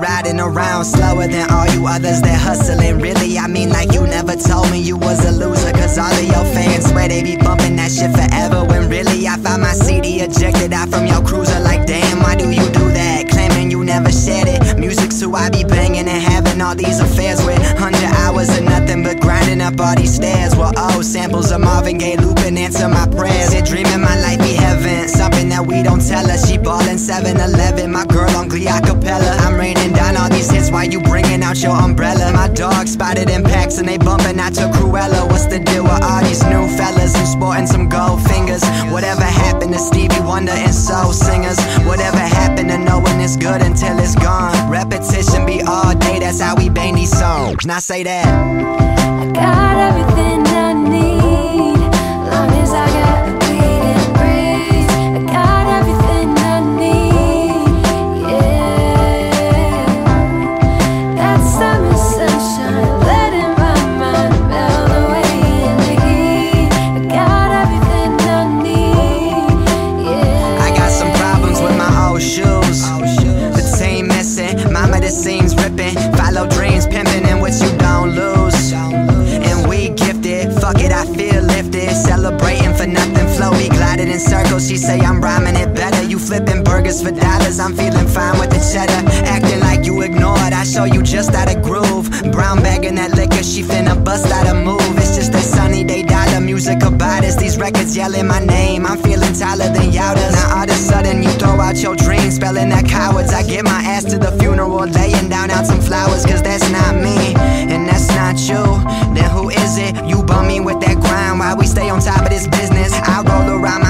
riding around slower than all you others that hustling. Really, I mean, like you never told me you was a loser. Cause all of your fans swear they be bumping that shit forever. When really, I found my CD ejected out from your cruiser. Like, damn, why do you do that? Claiming you never shared it. Music's who I be banging and having all these affairs with. Hundred hours of nothing but grinding up all these stairs. Well, oh, samples of Marvin Gaye looping, answer my prayers. And dreaming my life be heaven. Something that we don't tell her. She ballin' 7 Eleven. My girl on Glee acapella. I'm raining out your umbrella. My dog spotted in packs and they bumping out to Cruella. What's the deal with all these new fellas who sporting some gold fingers? Whatever happened to Stevie Wonder and soul singers? Whatever happened to knowing it's good until it's gone? Repetition be all day, that's how we bang these songs. Now say that. I got everything seems ripping. Follow dreams, pimping, and what you don't lose. And we gifted, fuck it, I feel lifted. Celebrating for nothing, flow, we glided in circles. She say I'm rhyming it better. You flipping burgers for dollars, I'm feeling fine with the cheddar. Acting like you ignored, I show you just out of groove. Brown bagging that liquor, she finna bust out a move. It's just a sunny day, musical bodies These records yelling my name. I'm feeling taller than y'all does Now all of a sudden you throw out your dreams Spelling that cowards. I get my ass to the funeral Laying down out some flowers Cause that's not me And that's not you. Then who is it? You bum me with that grind While we stay on top of this business. I roll around